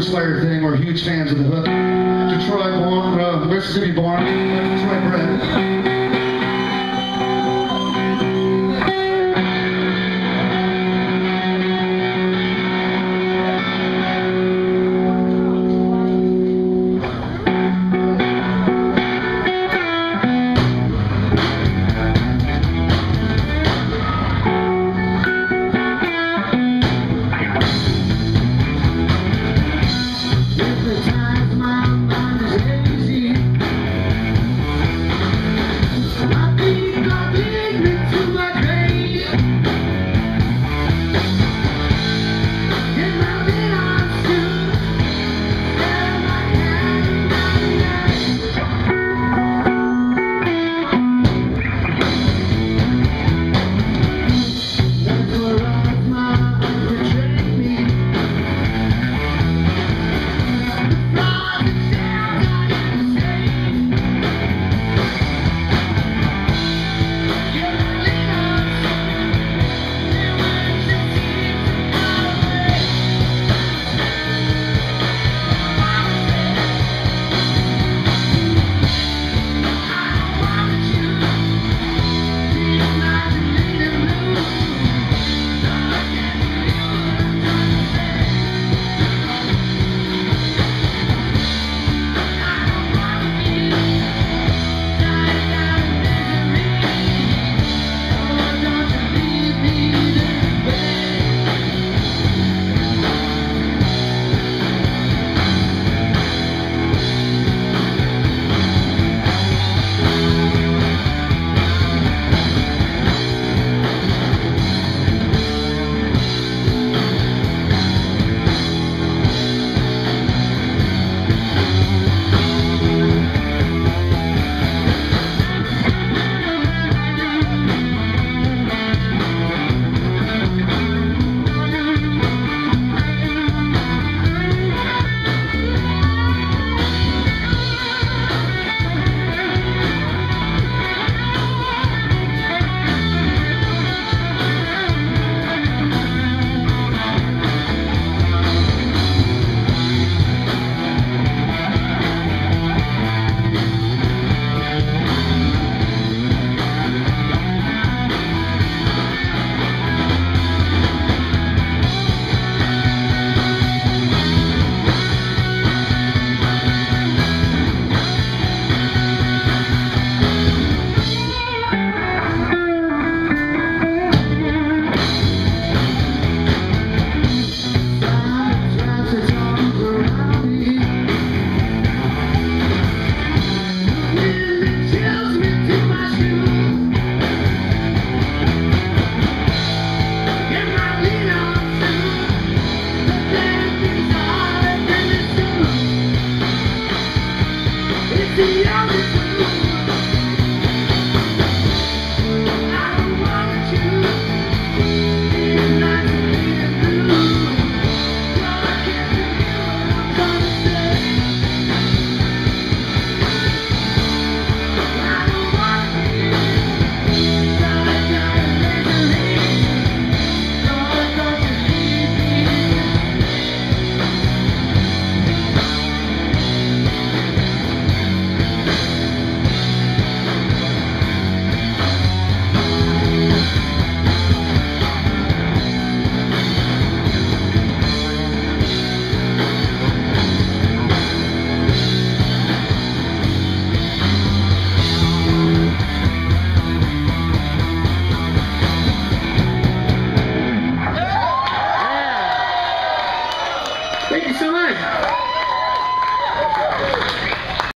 Slayer thing. We're huge fans of the hook. Detroit born, uh, Mississippi born,